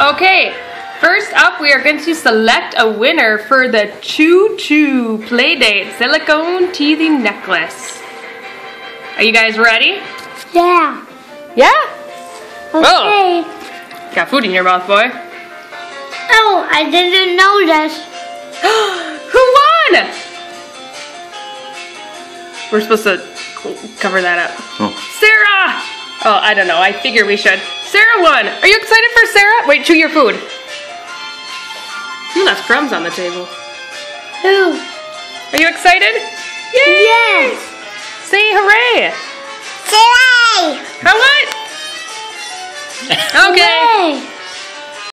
Okay, first up we are going to select a winner for the Choo Choo Playdate Silicone Teething Necklace. Are you guys ready? Yeah. Yeah? Okay. Got food in your mouth, boy. Oh, I didn't know this. Who won? We're supposed to cover that up. Oh. Sarah! Oh, I don't know. I figure we should. Sarah won. Are you excited for Sarah? Wait, chew your food. Hmm, you left crumbs on the table. Who? Are you excited? Yay! Yes. Say hooray! Today. How what? Okay. Yay.